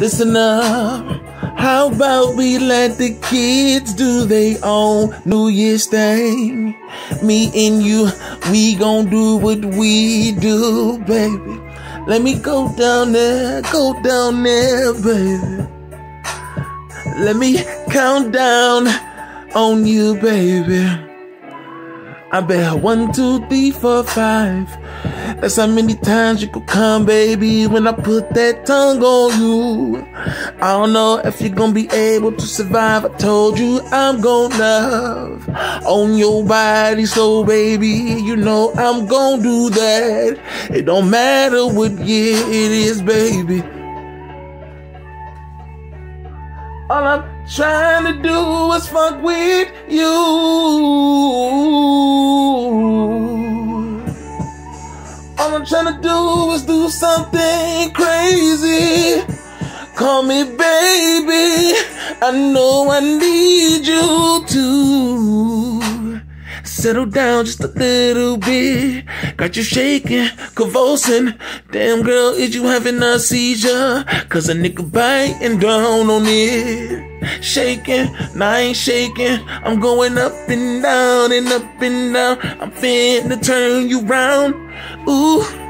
Listen up. How about we let the kids do their own New Year's thing? Me and you, we gon' do what we do, baby. Let me go down there, go down there, baby. Let me count down on you, baby. I bet one, two, three, four, five. That's how many times you could come, baby, when I put that tongue on you. I don't know if you're gonna be able to survive. I told you I'm gonna love on your body, so baby, you know I'm gonna do that. It don't matter what year it is, baby. All I'm trying to do is fuck with you. Trying to do is do something crazy. Call me baby. I know I need you to settle down just a little bit. Got you shaking, convulsing. Damn girl, is you having a seizure? Cause a nigga biting down on it. Shaking, nah, I ain't shaking. I'm going up and down and up and down. I'm finna turn you round. 呜、哦。